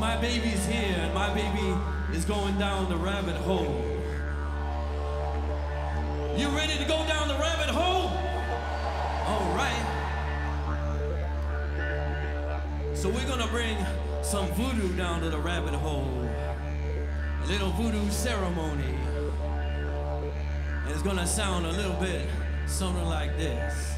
my baby's here and my baby is going down the rabbit hole. You ready to go down the rabbit hole? All right. So we're gonna bring some voodoo down to the rabbit hole. A little voodoo ceremony. And it's gonna sound a little bit something like this.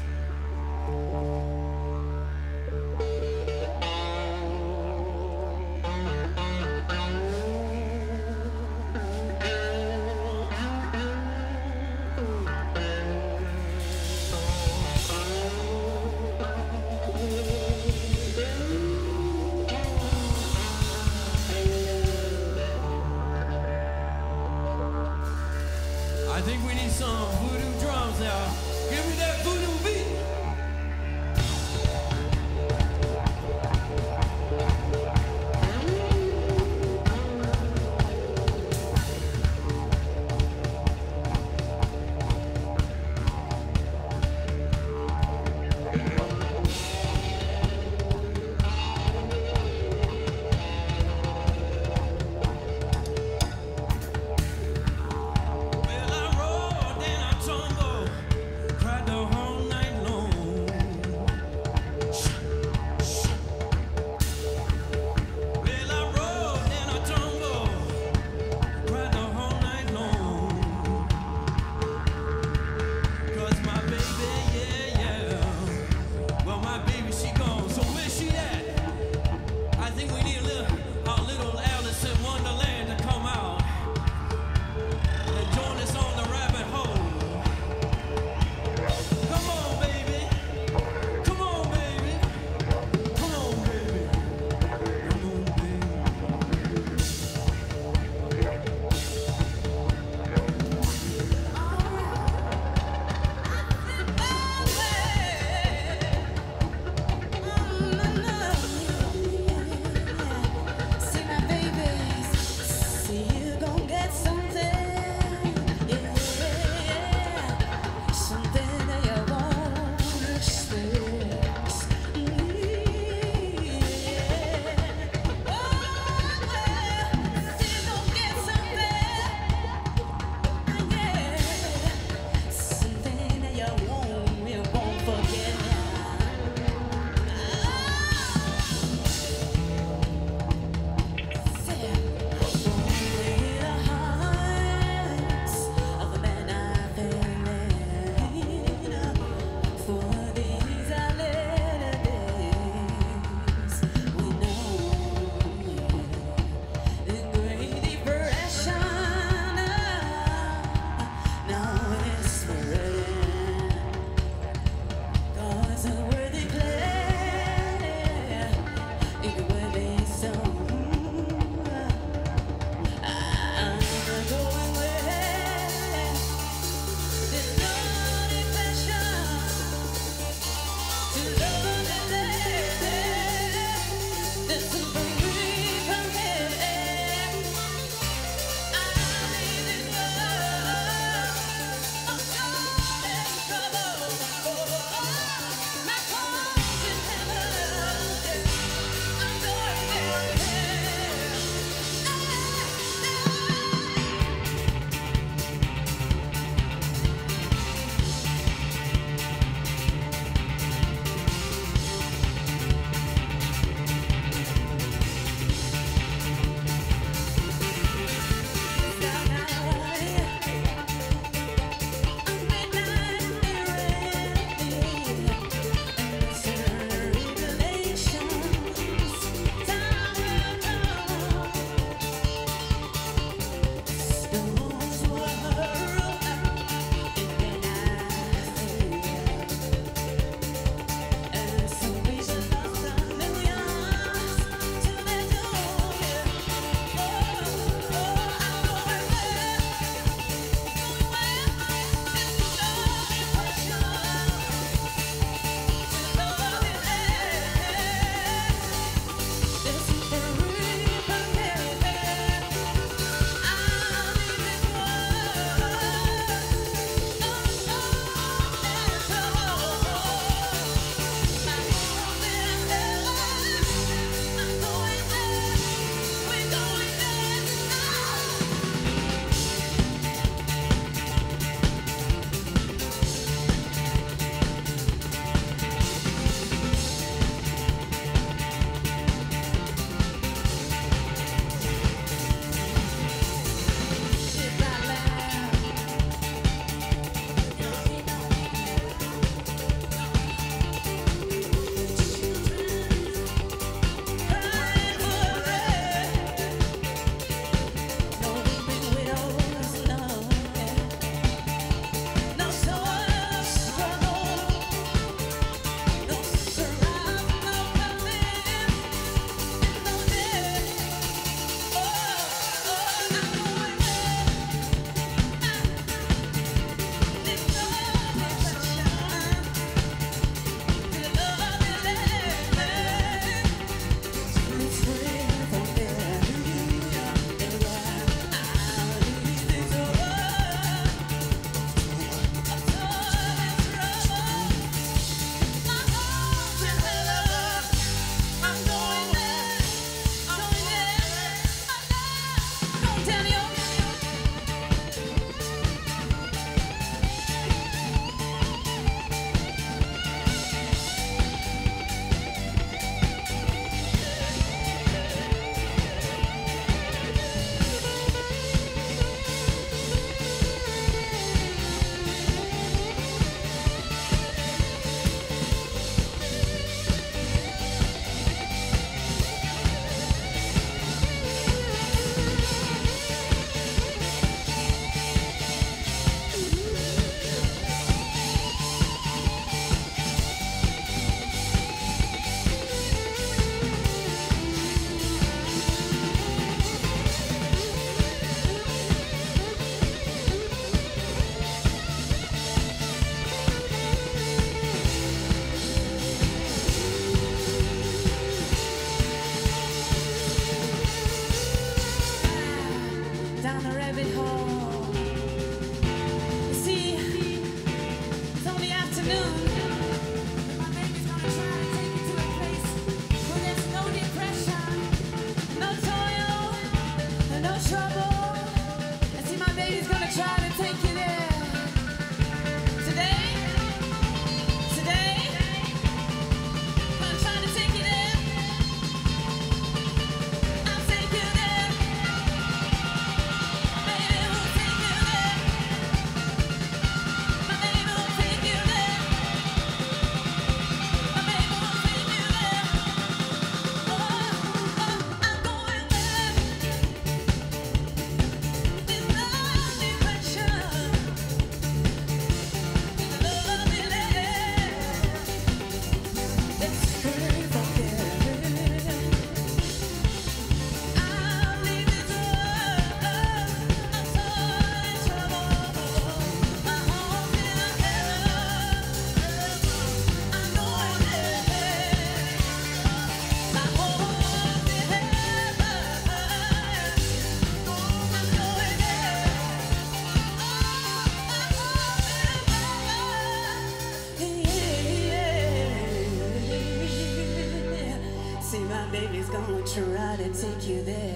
Ooh.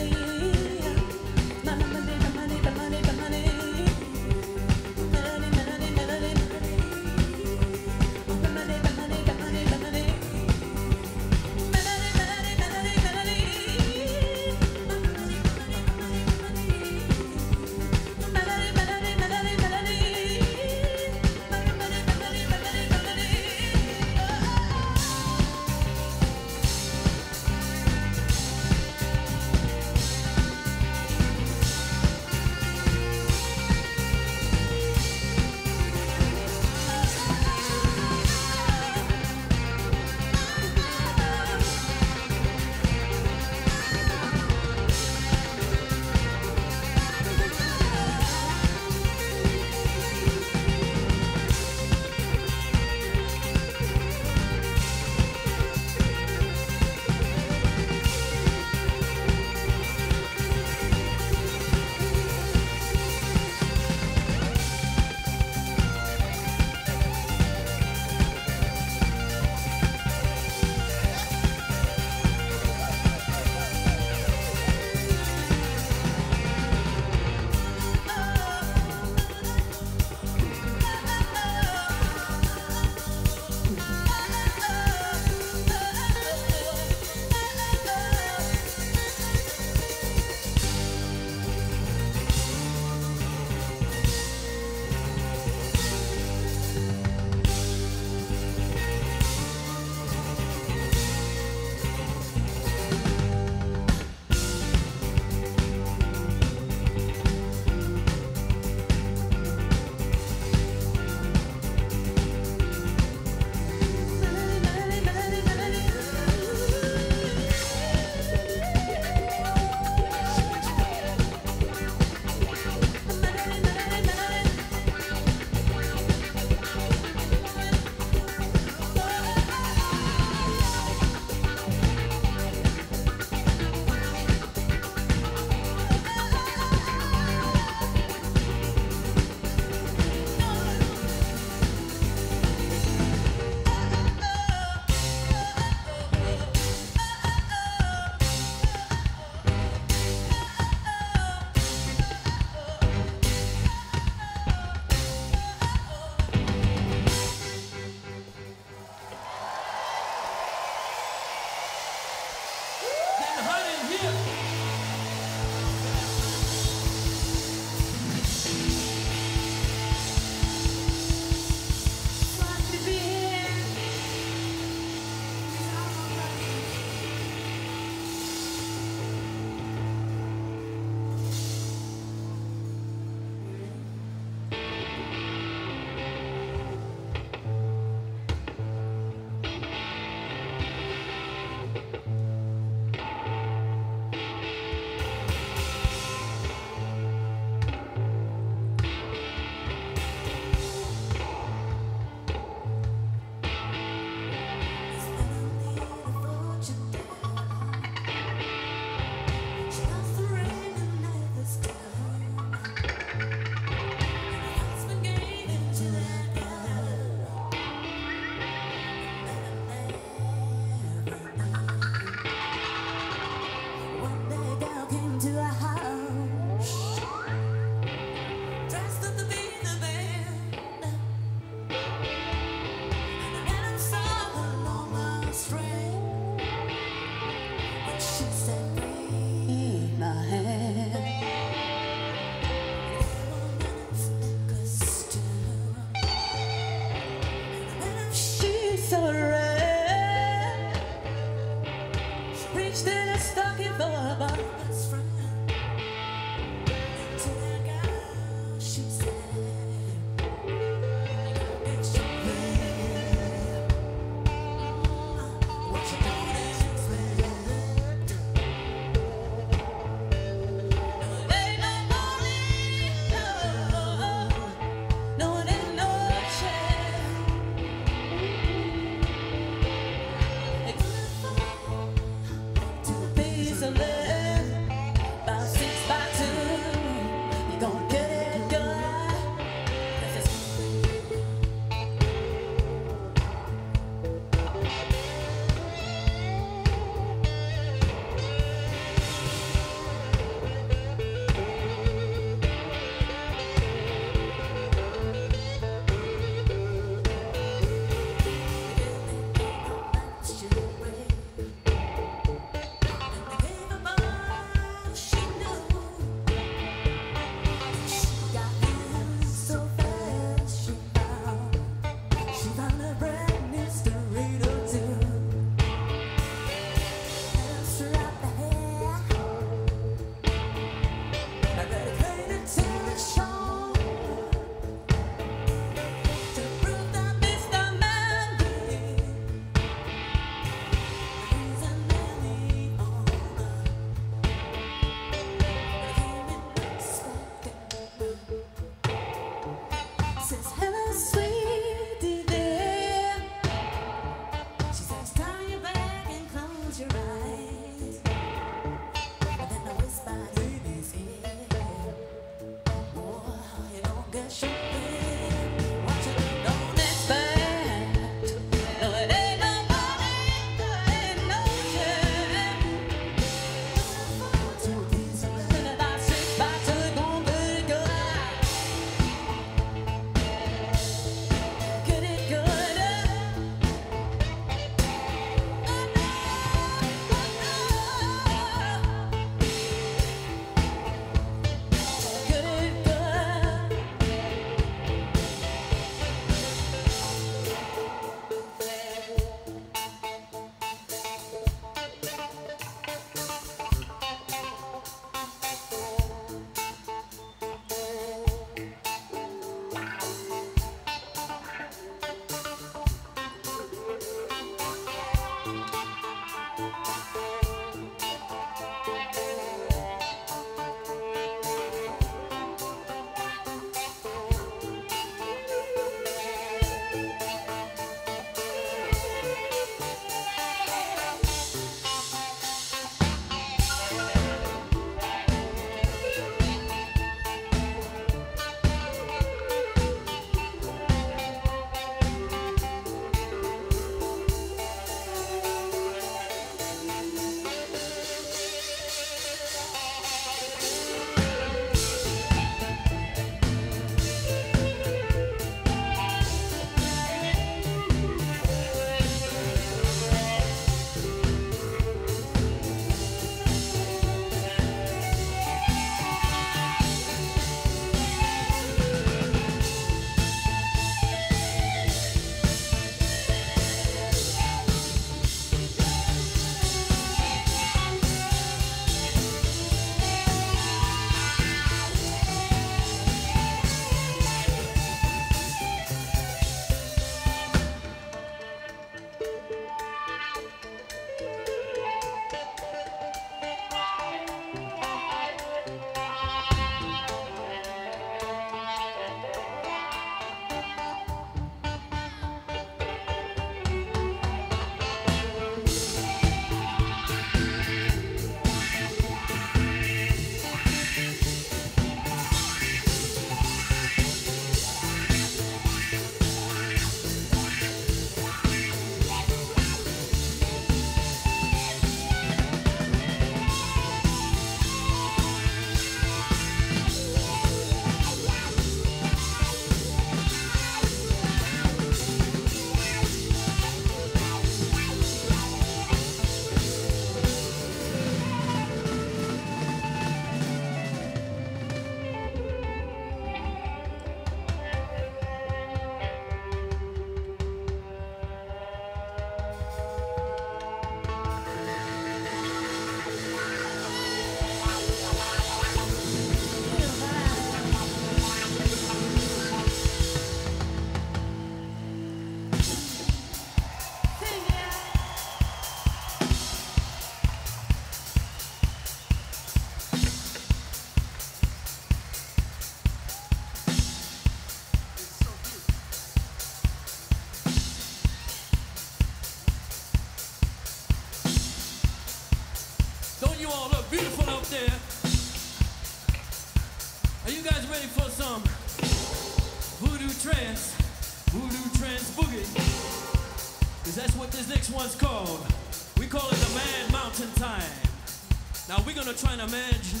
Imagine,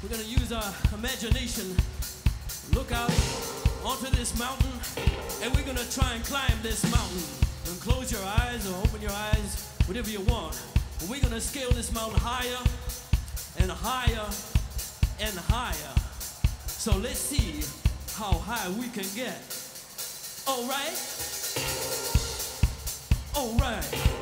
we're gonna use our imagination, look out onto this mountain, and we're gonna try and climb this mountain. And close your eyes or open your eyes, whatever you want. We're gonna scale this mountain higher and higher and higher. So let's see how high we can get. Alright? All right?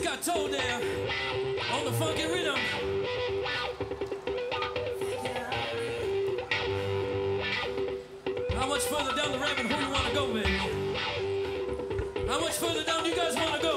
Scotto there on the funky rhythm. How much further down the rabbit hole you want to go, baby? How much further down do you guys want to go?